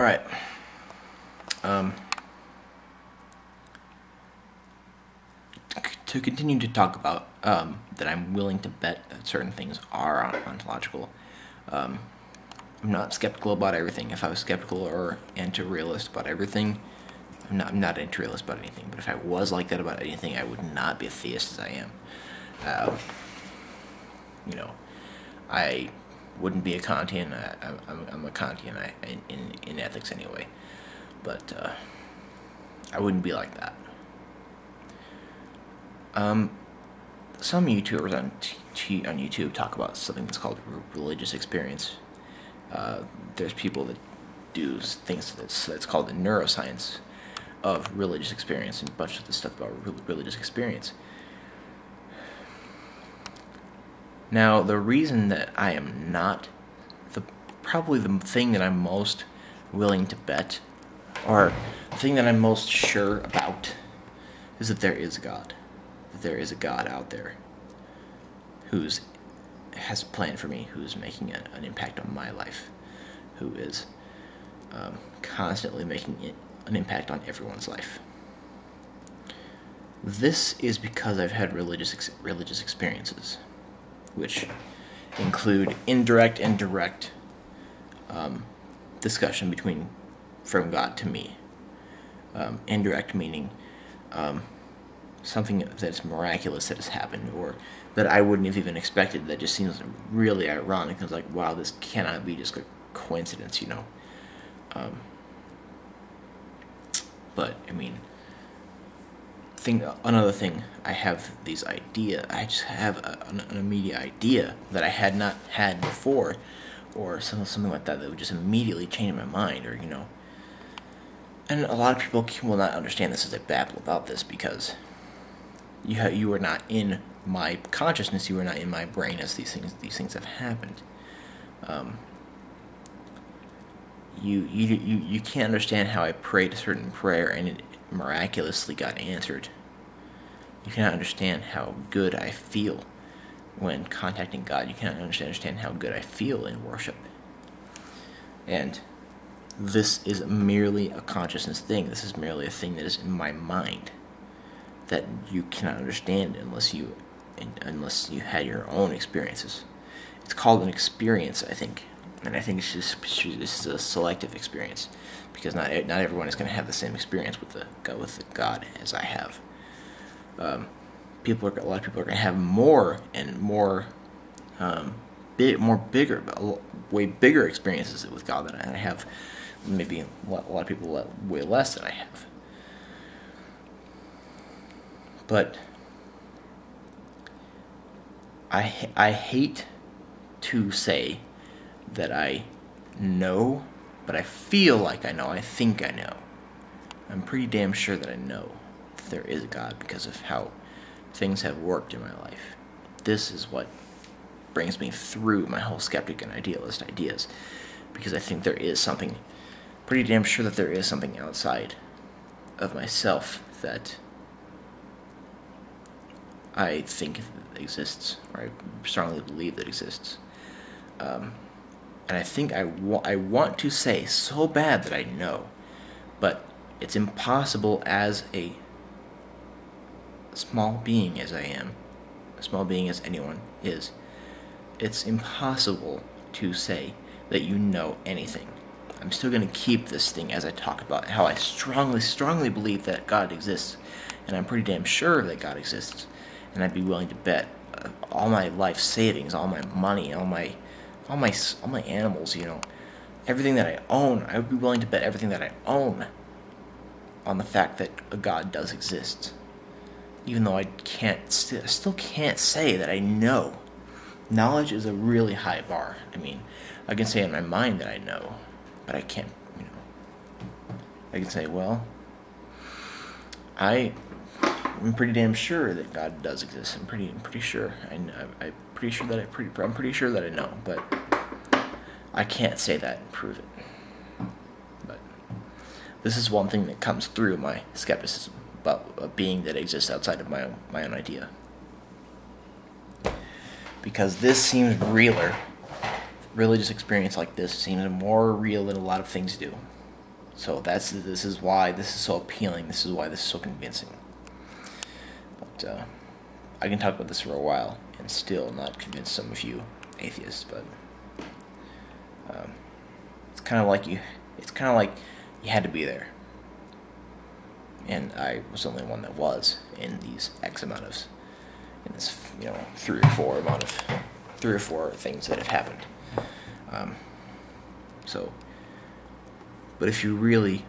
All right. Um, to continue to talk about um, that, I'm willing to bet that certain things are ontological. Um, I'm not skeptical about everything. If I was skeptical or anti-realist about everything, I'm not. I'm not anti-realist about anything. But if I was like that about anything, I would not be a theist as I am. Uh, you know, I wouldn't be a Kantian. I, I'm, I'm a Kantian I, in, in ethics anyway. But uh, I wouldn't be like that. Um, some YouTubers on on YouTube talk about something that's called religious experience. Uh, there's people that do things that's that's called the neuroscience of religious experience and a bunch of the stuff about re- religious experience. Now, the reason that I am not the probably the thing that I'm most willing to bet, or the thing that I'm most sure about, is that there is God, that there is a God out there, who's has a plan for me, who's making a, an impact on my life, who is um, constantly making it, an impact on everyone's life. This is because I've had religious ex- religious experiences which include indirect and direct um, discussion between from God to me. Um, indirect meaning um, something that's miraculous that has happened or that I wouldn't have even expected that just seems really ironic. It's like, wow, this cannot be just a coincidence, you know. Um, but, I mean, thing another thing i have these idea i just have a, an, an, immediate idea that i had not had before or something, something like that that would just immediately change my mind or you know. And a lot of people will not understand this as i babble about this because you ha- you are not in my consciousness you are not in my brain as these things these things have happened. Um, you, you you you can't understand how I prayed a certain prayer and it miraculously got answered. You cannot understand how good I feel when contacting God. You cannot understand how good I feel in worship. And this is merely a consciousness thing. This is merely a thing that is in my mind that you cannot understand unless you unless you had your own experiences. It's called an experience, I think, and I think it's just this is a selective experience because not not everyone is going to have the same experience with the with the God as I have. Um, people are a lot of people are going to have more and more, um, big, more bigger, way bigger experiences with God than I have. Maybe a lot, a lot of people way less than I have. But I I hate to say that I know but I feel like I know. I think I know. I'm pretty damn sure that I know that there is a God because of how things have worked in my life. This is what brings me through my whole skeptic and idealist ideas because I think there is something pretty damn sure that there is something outside of myself that I think exists, or I strongly believe that exists. Um, and I think I, wa- I want to say so bad that I know, but it's impossible as a small being as I am, a small being as anyone is. It's impossible to say that you know anything. I'm still going to keep this thing as I talk about how I strongly, strongly believe that God exists, and I'm pretty damn sure that God exists, and I'd be willing to bet uh, all my life savings, all my money, all my all my all my animals, you know, everything that I own, I would be willing to bet everything that I own on the fact that a God does exist. Even though I can't, st- I still can't say that I know. Knowledge is a really high bar. I mean, I can say in my mind that I know, but I can't, you know. I can say, well, I I'm pretty damn sure that God does exist. I'm pretty, I'm pretty sure. I, I, am pretty sure that I pretty, I'm pretty sure that I know, but I can't say that and prove it. But this is one thing that comes through my skepticism about a being that exists outside of my own, my own idea. Because this seems realer. Religious experience like this seems more real than a lot of things do. So that's this is why this is so appealing. This is why this is so convincing. Uh, I can talk about this for a while and still not convince some of you atheists. But um, it's kind of like you. It's kind of like you had to be there, and I was the only one that was in these X amount of, in this you know three or four amount of, three or four things that have happened. Um, so, but if you really,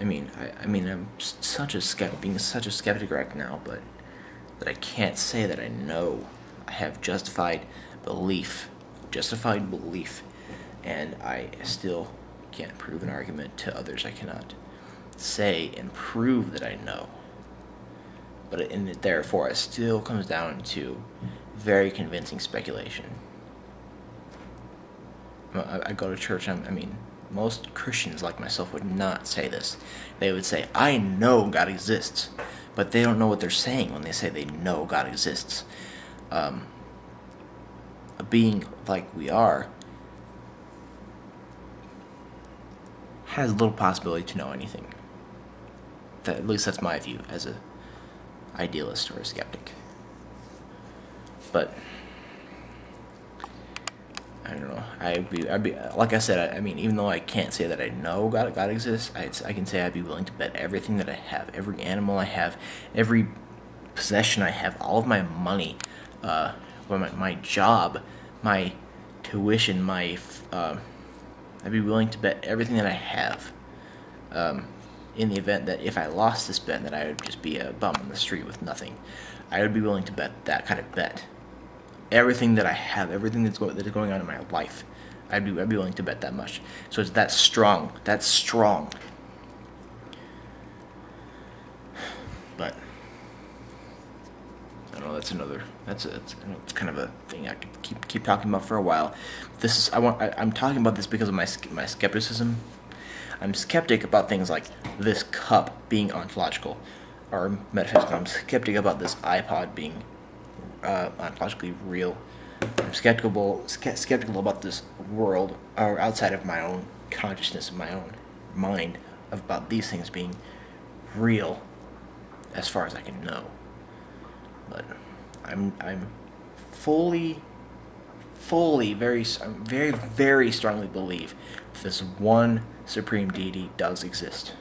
I mean, I, I mean, I'm such a skeptic, being such a skeptic right now, but that I can't say that I know I have justified belief, justified belief, and I still can't prove an argument to others. I cannot say and prove that I know. But in it, therefore, it still comes down to very convincing speculation. I, go to church. I mean, most Christians like myself would not say this. They would say, "I know God exists," but they don't know what they're saying when they say they know God exists. Um, a being like we are has little possibility to know anything. That, at least that's my view as a idealist or a skeptic. But I don't know. I'd be, I'd be like I said. I, I, mean, even though I can't say that I know God, God exists, I, I can say I'd be willing to bet everything that I have, every animal I have, every possession I have, all of my money, uh, my, my job, my tuition, my uh, I'd be willing to bet everything that I have. Um, in the event that if I lost this bet, that I would just be a bum on the street with nothing. I would be willing to bet that kind of bet. Everything that I have, everything that's, that is going on in my life, I'd be, I'd be willing to bet that much. So it's that strong. That's strong. But I don't know. That's another. That's a, it's, it's kind of a thing I could keep keep talking about for a while. This is I want. I, I'm talking about this because of my my skepticism. I'm skeptic about things like this cup being ontological or metaphysical. I'm skeptic about this iPod being uh, real. I'm skeptical skeptical about this world or outside of my own consciousness, my own mind, about these things being real, as far as I can know but I'm I'm fully fully very very very strongly believe this one supreme deity does exist